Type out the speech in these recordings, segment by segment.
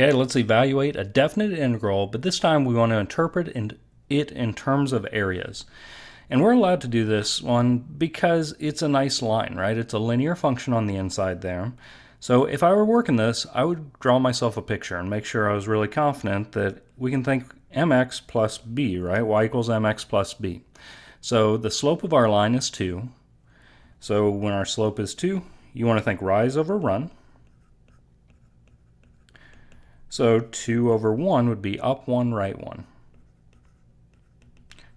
Okay, let's evaluate a definite integral, but this time we want to interpret it in terms of areas. And we're allowed to do this one because it's a nice line, right? It's a linear function on the inside there. So if I were working this, I would draw myself a picture and make sure I was really confident that we can think mx plus b, right? y equals mx plus b. So the slope of our line is 2. So when our slope is 2, you want to think rise over run. So 2 over 1 would be up 1, right 1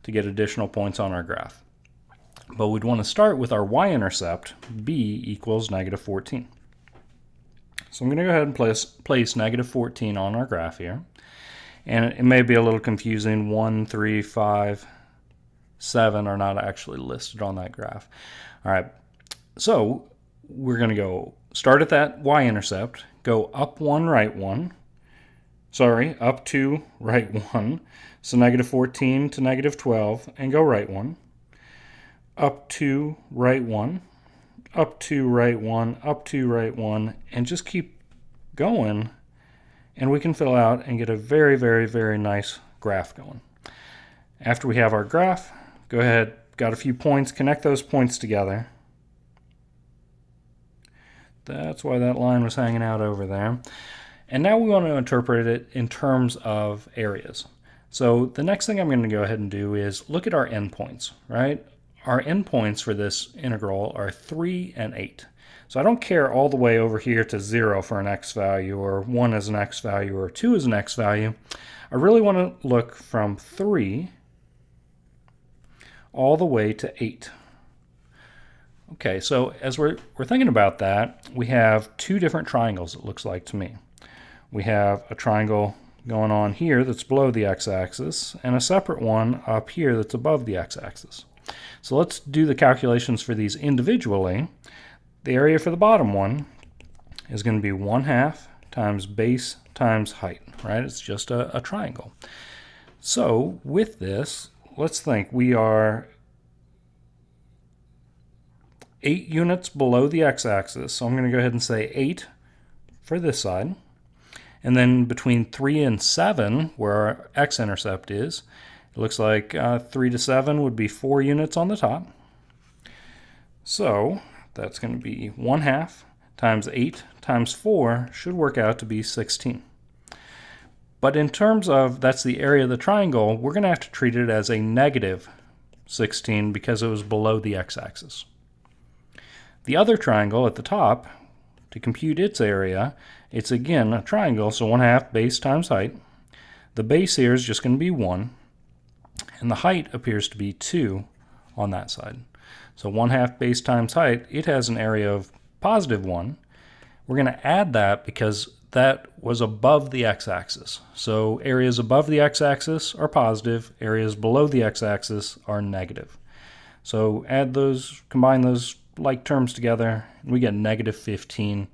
to get additional points on our graph. But we'd want to start with our y-intercept, b equals negative 14. So I'm going to go ahead and place, place negative 14 on our graph here. And it may be a little confusing. 1, 3, 5, 7 are not actually listed on that graph. All right, so we're going to go start at that y-intercept, go up 1, right 1, sorry, up 2, right 1, so negative 14 to negative 12, and go right 1, up 2, right 1, up 2, right 1, up 2, right 1, and just keep going, and we can fill out and get a very, very, very nice graph going. After we have our graph, go ahead, got a few points, connect those points together. That's why that line was hanging out over there. And now we want to interpret it in terms of areas. So the next thing I'm going to go ahead and do is look at our endpoints, right? Our endpoints for this integral are 3 and 8. So I don't care all the way over here to 0 for an x value, or 1 as an x value, or 2 as an x value. I really want to look from 3 all the way to 8. Okay, so as we're, we're thinking about that, we have two different triangles, it looks like to me. We have a triangle going on here that's below the x-axis and a separate one up here that's above the x-axis. So let's do the calculations for these individually. The area for the bottom one is going to be 1 half times base times height, right? It's just a, a triangle. So with this, let's think we are 8 units below the x-axis. So I'm going to go ahead and say 8 for this side. And then between 3 and 7, where our x-intercept is, it looks like uh, 3 to 7 would be 4 units on the top. So that's going to be 1 half times 8 times 4 should work out to be 16. But in terms of that's the area of the triangle, we're going to have to treat it as a negative 16 because it was below the x-axis. The other triangle at the top, to compute its area, it's again a triangle, so 1 half base times height. The base here is just going to be 1, and the height appears to be 2 on that side. So 1 half base times height, it has an area of positive 1. We're going to add that because that was above the x-axis. So areas above the x-axis are positive, areas below the x-axis are negative. So add those, combine those like terms together, and we get negative 15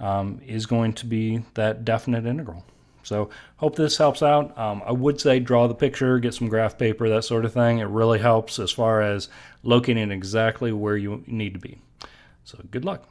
um, is going to be that definite integral. So hope this helps out. Um, I would say draw the picture, get some graph paper, that sort of thing. It really helps as far as locating exactly where you need to be. So good luck.